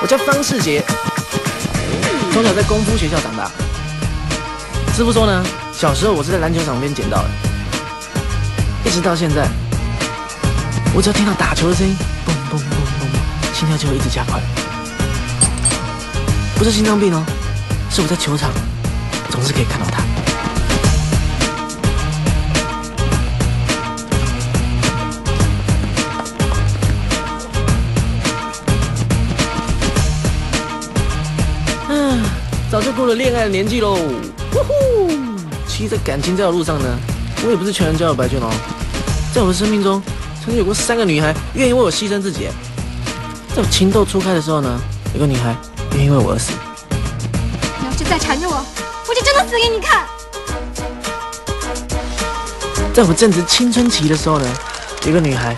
我叫方世杰，从小在功夫学校长大。师傅说呢，小时候我是在篮球场边捡到的，一直到现在，我只要听到打球的声音，嘣嘣嘣嘣，心跳就会一直加快。不是心脏病哦，是我在球场总是可以看到他。早就过了恋爱的年纪喽，呼呼！其实，在感情这条路上呢，我也不是全然交友白卷哦。在我的生命中，曾经有过三个女孩愿意为我牺牲自己。在我情窦初开的时候呢，有个女孩愿意为我而死。你要是再缠着我，我就真的死给你看。在我正值青春期的时候呢，有个女孩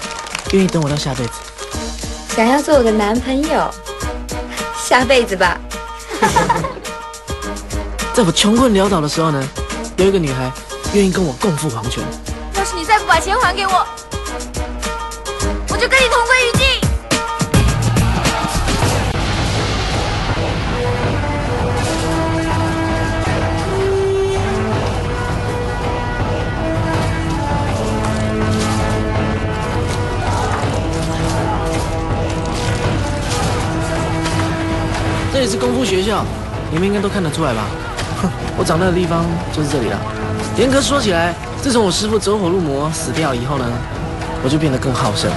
愿意等我到下辈子。想要做我的男朋友，下辈子吧。在我穷困潦倒的时候呢，有一个女孩愿意跟我共赴黄泉。要是你再不把钱还给我，我就跟你同归于尽。这里是功夫学校，你们应该都看得出来吧？我长大的地方就是这里了。严格说起来，自从我师父走火入魔死掉以后呢，我就变得更好胜。